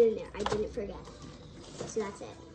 in there. I didn't forget. So that's it.